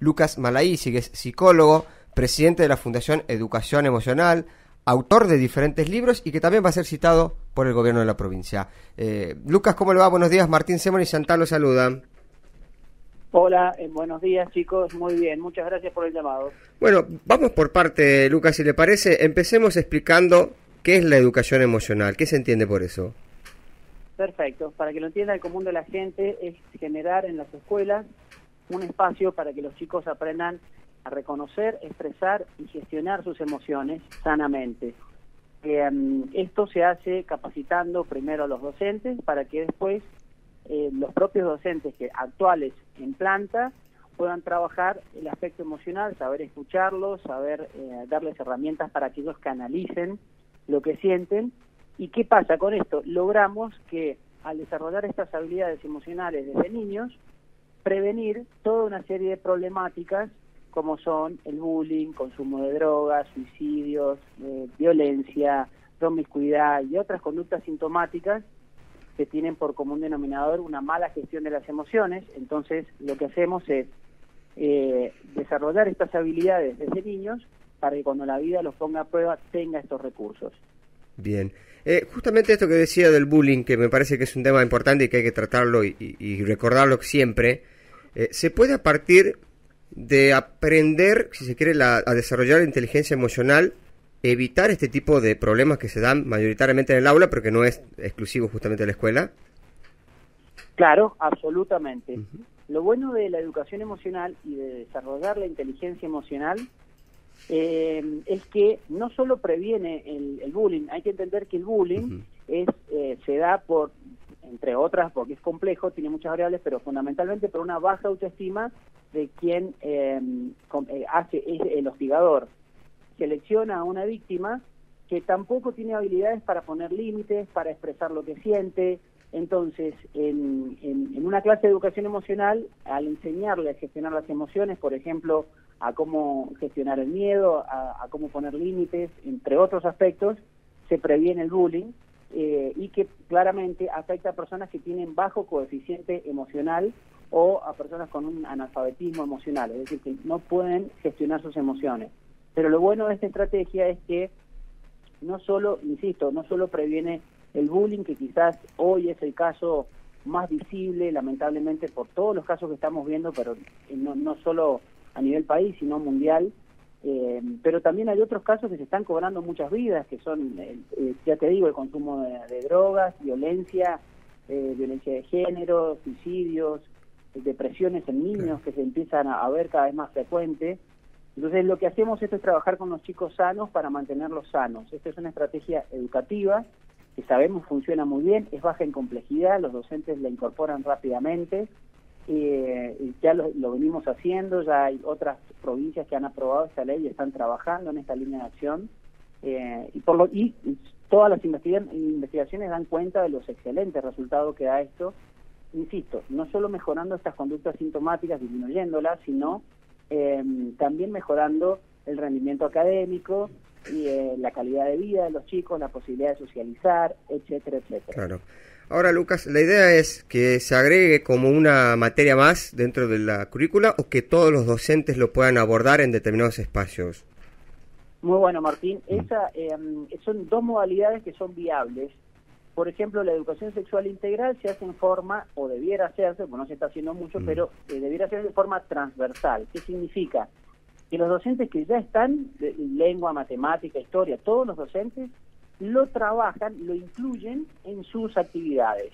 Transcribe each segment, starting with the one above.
Lucas Malaisi, que es psicólogo, presidente de la Fundación Educación Emocional, autor de diferentes libros y que también va a ser citado por el gobierno de la provincia. Eh, Lucas, ¿cómo le va? Buenos días. Martín Semón y Chantal lo saludan. Hola, eh, buenos días chicos, muy bien, muchas gracias por el llamado. Bueno, vamos por parte, Lucas, si le parece, empecemos explicando qué es la educación emocional, qué se entiende por eso. Perfecto, para que lo entienda el común de la gente es generar en las escuelas un espacio para que los chicos aprendan a reconocer, expresar y gestionar sus emociones sanamente. Em, esto se hace capacitando primero a los docentes para que después eh, los propios docentes que actuales en planta puedan trabajar el aspecto emocional, saber escucharlos, saber eh, darles herramientas para que ellos canalicen lo que sienten. ¿Y qué pasa con esto? Logramos que al desarrollar estas habilidades emocionales desde niños, prevenir toda una serie de problemáticas como son el bullying, consumo de drogas, suicidios, eh, violencia, promiscuidad y otras conductas sintomáticas que tienen por común denominador una mala gestión de las emociones. Entonces, lo que hacemos es eh, desarrollar estas habilidades desde niños para que cuando la vida los ponga a prueba tenga estos recursos. Bien. Eh, justamente esto que decía del bullying, que me parece que es un tema importante y que hay que tratarlo y, recordarlo siempre, eh, se puede a partir de aprender, si se quiere, a desarrollar la inteligencia emocional evitar este tipo de problemas que se dan mayoritariamente en el aula, pero que no es exclusivo justamente de la escuela? Claro, absolutamente. Lo bueno de la educación emocional y de desarrollar la inteligencia emocional eh, es que no solo previene el, bullying, hay que entender que el bullying es eh, se da por, entre otras, porque es complejo, tiene muchas variables, pero fundamentalmente por una baja autoestima de quien eh, hace es el hostigador selecciona a una víctima que tampoco tiene habilidades para poner límites, para expresar lo que siente. Entonces, en, en, una clase de educación emocional, al enseñarle a gestionar las emociones, por ejemplo, a cómo gestionar el miedo, a, cómo poner límites, entre otros aspectos, se previene el bullying eh, y que claramente afecta a personas que tienen bajo coeficiente emocional o a personas con un analfabetismo emocional, es decir, que no pueden gestionar sus emociones. Pero lo bueno de esta estrategia es que no solo, insisto, no solo previene el bullying, que quizás hoy es el caso más visible, lamentablemente, por todos los casos que estamos viendo, pero no, no solo a nivel país, sino mundial, eh, pero también hay otros casos que se están cobrando muchas vidas, que son, eh, eh, ya te digo, el consumo de, drogas, violencia, violencia de género, suicidios, depresiones en niños que se empiezan a, a ver cada vez más frecuentes. Entonces lo que hacemos es trabajar con los chicos sanos para mantenerlos sanos. Esta es una estrategia educativa que sabemos funciona muy bien, es baja en complejidad, los docentes la incorporan rápidamente, eh, ya lo, venimos haciendo, ya hay otras provincias que han aprobado esta ley y están trabajando en esta línea de acción. Eh, y, por lo, y todas las investigaciones dan cuenta de los excelentes resultados que da esto. Insisto, no solo mejorando estas conductas sintomáticas, disminuyéndolas, sino eh, también mejorando el rendimiento académico y eh, la calidad de vida de los chicos, la posibilidad de socializar, etcétera, etcétera. Claro. Ahora, Lucas, la idea es que se agregue como una materia más dentro de la currícula o que todos los docentes lo puedan abordar en determinados espacios. Muy bueno, Martín. Mm. Esa, eh, son dos modalidades que son viables por ejemplo, la educación sexual integral se hace en forma, o debiera hacerse, bueno, no se está haciendo mucho, mm. pero eh, debiera hacerse de forma transversal. ¿Qué significa? Que los docentes que ya están, lengua, matemática, historia, todos los docentes lo trabajan, lo incluyen en sus actividades.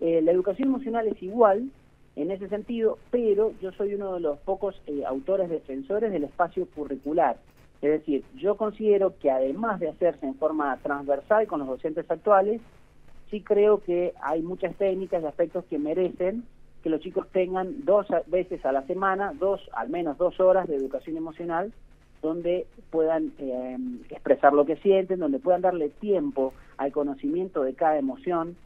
Eh, la educación emocional es igual en ese sentido, pero yo soy uno de los pocos eh, autores defensores del espacio curricular. Es decir, yo considero que además de hacerse en forma transversal con los docentes actuales, sí creo que hay muchas técnicas y aspectos que merecen que los chicos tengan dos veces a la semana, dos, al menos dos horas de educación emocional, donde puedan eh, expresar lo que sienten, donde puedan darle tiempo al conocimiento de cada emoción,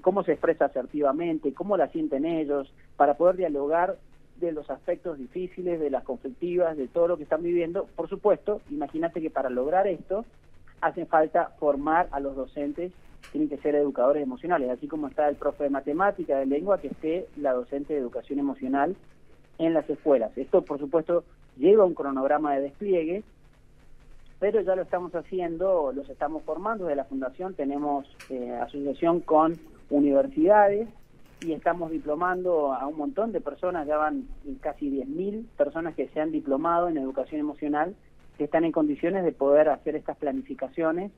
cómo se expresa asertivamente, cómo la sienten ellos, para poder dialogar de los aspectos difíciles, de las conflictivas, de todo lo que están viviendo. Por supuesto, imagínate que para lograr esto hace falta formar a los docentes, tienen que ser educadores emocionales, así como está el profe de matemática, de lengua, que esté la docente de educación emocional en las escuelas. Esto, por supuesto, lleva un cronograma de despliegue, pero ya lo estamos haciendo, los estamos formando de la Fundación, tenemos eh, asociación con universidades y estamos diplomando a un montón de personas, ya van casi 10.000 personas que se han diplomado en educación emocional, que están en condiciones de poder hacer estas planificaciones,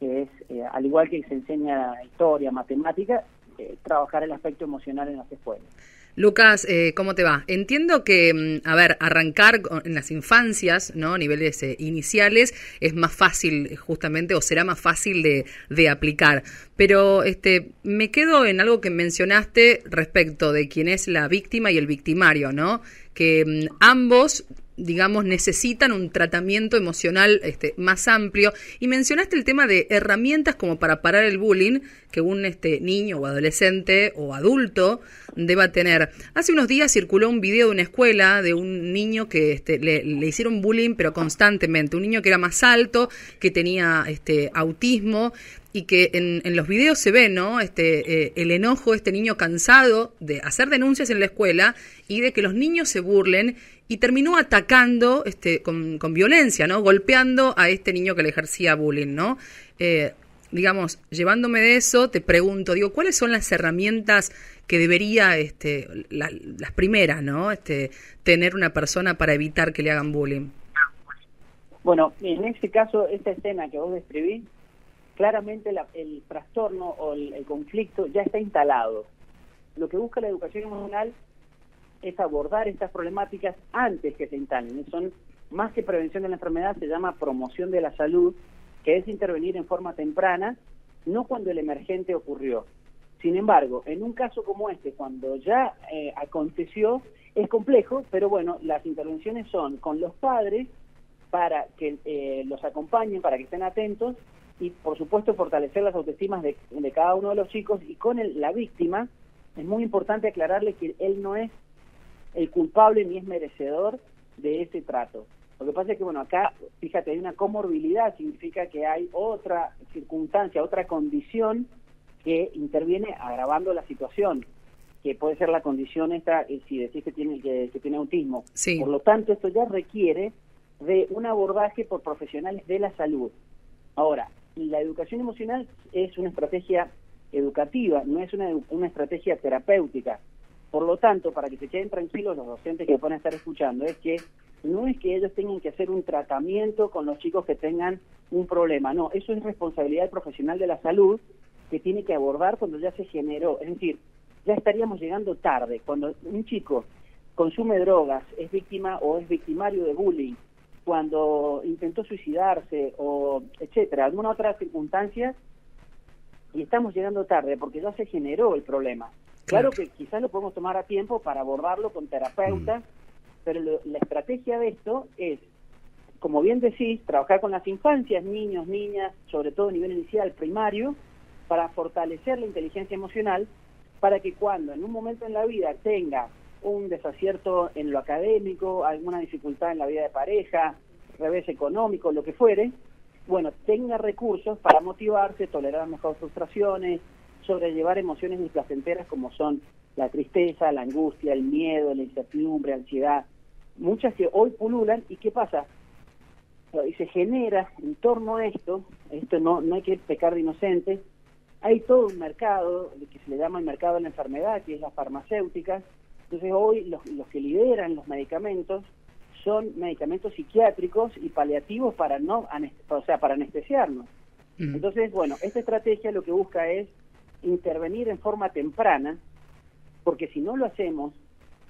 que es, eh, al igual que se enseña historia, matemática, eh, trabajar el aspecto emocional en las escuelas. Lucas, eh, ¿cómo te va? Entiendo que, mm, a ver, arrancar en las infancias, ¿no? A niveles eh, iniciales es más fácil, justamente, o será más fácil de, de, aplicar. Pero este, me quedo en algo que mencionaste respecto de quién es la víctima y el victimario, ¿no? Que mm, ambos digamos, necesitan un tratamiento emocional este, más amplio. Y mencionaste el tema de herramientas como para parar el bullying que un este, niño o adolescente o adulto deba tener. Hace unos días circuló un video de una escuela de un niño que este, le, hicieron bullying, pero constantemente. Un niño que era más alto, que tenía este, autismo y que en, en, los videos se ve, ¿no? Este, eh, el enojo, este niño cansado de hacer denuncias en la escuela y de que los niños se burlen y terminó atacando este, con, violencia, ¿no? Golpeando a este niño que le ejercía bullying, ¿no? Eh, digamos, llevándome de eso, te pregunto, digo, ¿cuáles son las herramientas que debería, este, las primeras, ¿no? Este, tener una persona para evitar que le hagan bullying? Bueno, en este caso, esta escena que vos describís, claramente el trastorno o el, el conflicto ya está instalado. Lo que busca la educación emocional es abordar estas problemáticas antes que se instalen. Son más que prevención de la enfermedad, se llama promoción de la salud, que es intervenir en forma temprana, no cuando el emergente ocurrió. Sin embargo, en un caso como este, cuando ya eh, aconteció, es complejo, pero bueno, las intervenciones son con los padres para que eh, los acompañen, para que estén atentos y, por supuesto, fortalecer las autoestimas de, cada uno de los chicos y con la víctima. Es muy importante aclararle que él no es el culpable ni es merecedor de ese trato. Lo que pasa es que, bueno, acá, fíjate, hay una comorbilidad, significa que hay otra circunstancia, otra condición que interviene agravando la situación, que puede ser la condición esta, eh, si decís que tiene, que, tiene autismo. Por lo tanto, esto ya requiere de un abordaje por profesionales de la salud. Ahora, la educación emocional es una estrategia educativa, no es una, una estrategia terapéutica. Por lo tanto, para que se queden tranquilos los docentes que pueden estar escuchando, es que no es que ellos tengan que hacer un tratamiento con los chicos que tengan un problema, no, eso es responsabilidad del profesional de la salud que tiene que abordar cuando ya se generó, es decir, ya estaríamos llegando tarde, cuando un chico consume drogas, es víctima o es victimario de bullying, cuando intentó suicidarse o etcétera, alguna otra circunstancia, y estamos llegando tarde porque ya se generó el problema. Claro que quizás lo podemos tomar a tiempo para abordarlo con terapeutas, mm. pero la estrategia de esto es, como bien decís, trabajar con las infancias, niños, niñas, sobre todo a nivel inicial, primario, para fortalecer la inteligencia emocional, para que cuando en un momento en la vida tenga un desacierto en lo académico, alguna dificultad en la vida de pareja, revés económico, lo que fuere, bueno, tenga recursos para motivarse, tolerar mejor frustraciones, sobrellevar emociones displacenteras como son la tristeza, la angustia, el miedo, la incertidumbre, la ansiedad, muchas que hoy pululan y qué pasa y se genera en torno a esto, esto no, no hay que pecar de inocente, hay todo un mercado que se le llama el mercado de la enfermedad, que es la farmacéutica, entonces hoy los, los que lideran los medicamentos son medicamentos psiquiátricos y paliativos para no o sea para anestesiarnos. Entonces, bueno, esta estrategia lo que busca es intervenir en forma temprana, porque si no lo hacemos,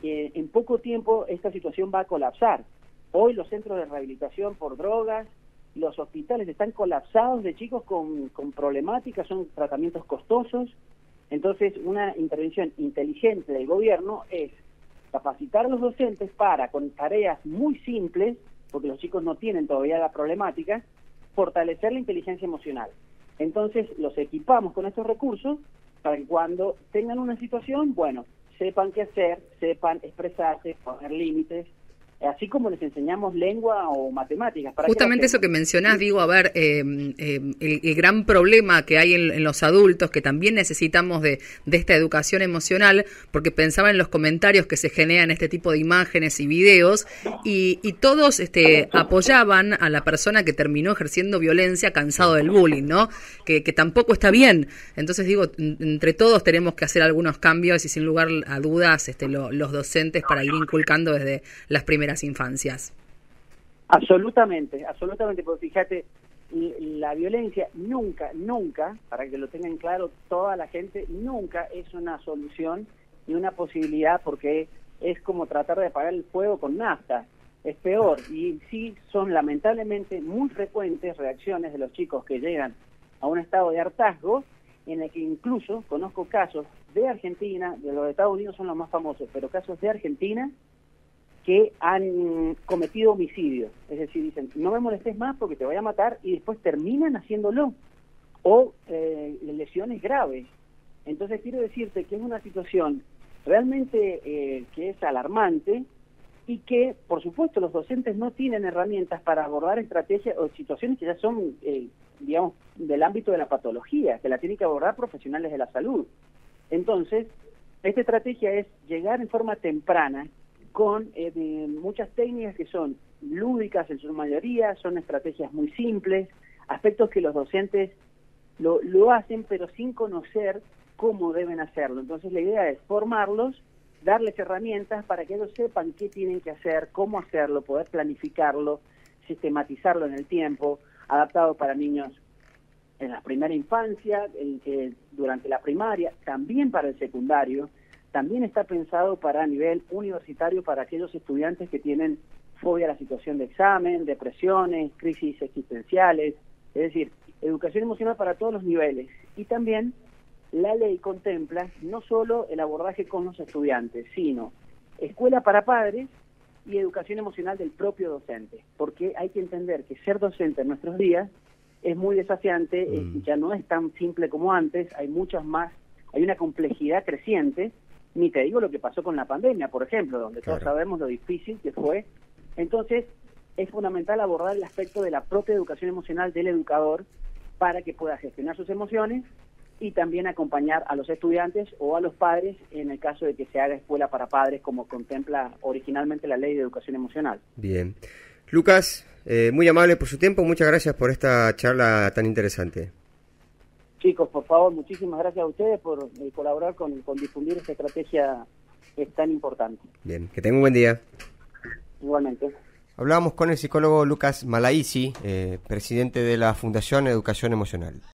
eh, en poco tiempo esta situación va a colapsar. Hoy los centros de rehabilitación por drogas, los hospitales están colapsados de chicos con, con problemáticas, son tratamientos costosos. Entonces, una intervención inteligente del gobierno es capacitar a los docentes para, con tareas muy simples, porque los chicos no tienen todavía la problemática, fortalecer la inteligencia emocional. Entonces los equipamos con estos recursos para que cuando tengan una situación, bueno, sepan qué hacer, sepan expresarse, poner límites así como les enseñamos lengua o matemáticas. Justamente eso que mencionás, digo, a ver, eh, eh, el, gran problema que hay en, los adultos, que también necesitamos de, esta educación emocional, porque pensaba en los comentarios que se generan este tipo de imágenes y videos, y, todos este, apoyaban a la persona que terminó ejerciendo violencia cansado del bullying, ¿no? Que, tampoco está bien. Entonces digo, entre todos tenemos que hacer algunos cambios y sin lugar a dudas este, los docentes para ir inculcando desde las primeras infancias. Absolutamente, absolutamente, porque fíjate, la violencia nunca, nunca, para que lo tengan claro toda la gente, nunca es una solución ni una posibilidad porque es como tratar de apagar el fuego con nafta. Es peor y sí son lamentablemente muy frecuentes reacciones de los chicos que llegan a un estado de hartazgo en el que incluso conozco casos de Argentina, de los Estados Unidos son los más famosos, pero casos de Argentina que han cometido homicidios. Es decir, dicen, no me molestes más porque te voy a matar y después terminan haciéndolo. O eh, lesiones graves. Entonces quiero decirte que es una situación realmente eh, que es alarmante y que, por supuesto, los docentes no tienen herramientas para abordar estrategias o situaciones que ya son, eh, digamos, del ámbito de la patología, que la tienen que abordar profesionales de la salud. Entonces, esta estrategia es llegar en forma temprana con eh, muchas técnicas que son lúdicas en su mayoría, son estrategias muy simples, aspectos que los docentes lo, lo hacen pero sin conocer cómo deben hacerlo. Entonces la idea es formarlos, darles herramientas para que ellos sepan qué tienen que hacer, cómo hacerlo, poder planificarlo, sistematizarlo en el tiempo, adaptado para niños en la primera infancia, durante la primaria, también para el secundario, también está pensado para nivel universitario para aquellos estudiantes que tienen fobia a la situación de examen, depresiones, crisis existenciales, es decir, educación emocional para todos los niveles. Y también la ley contempla no solo el abordaje con los estudiantes, sino escuela para padres y educación emocional del propio docente, porque hay que entender que ser docente en nuestros días es muy desafiante, mm. ya no es tan simple como antes, hay muchas más, hay una complejidad creciente ni te digo lo que pasó con la pandemia, por ejemplo, donde todos sabemos lo difícil que fue. Entonces, es fundamental abordar el aspecto de la propia educación emocional del educador para que pueda gestionar sus emociones y también acompañar a los estudiantes o a los padres en el caso de que se haga escuela para padres como contempla originalmente la ley de educación emocional. Bien. Lucas, eh, muy amable por su tiempo, muchas gracias por esta charla tan interesante. Chicos, por favor, muchísimas gracias a ustedes por eh, colaborar con, difundir esta estrategia que es tan importante. Bien, que tenga un buen día. Igualmente. Hablábamos con el psicólogo Lucas Malaisi, eh, presidente de la Fundación Educación Emocional.